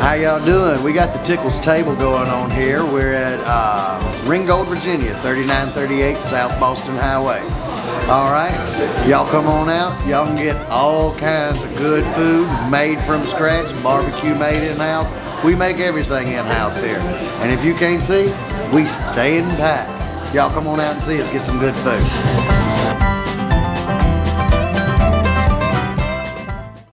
How y'all doing? We got the Tickles table going on here. We're at uh, Ringgold, Virginia, 3938 South Boston Highway. All right, y'all come on out. Y'all can get all kinds of good food made from scratch, barbecue made in-house. We make everything in-house here. And if you can't see, we stay in pack. Y'all come on out and see us, get some good food.